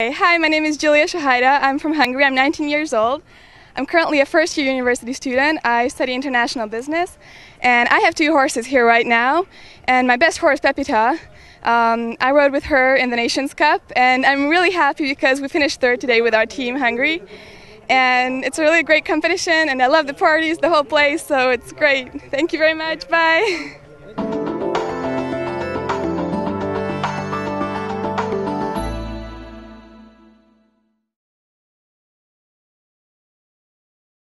Hi, my name is Julia Sohajda. I'm from Hungary. I'm 19 years old. I'm currently a first year university student. I study international business, and I have two horses here right now. And my best horse, Pepita, um, I rode with her in the Nations Cup, and I'm really happy because we finished third today with our team, Hungary. And it's a really great competition, and I love the parties, the whole place, so it's great. Thank you very much. Bye.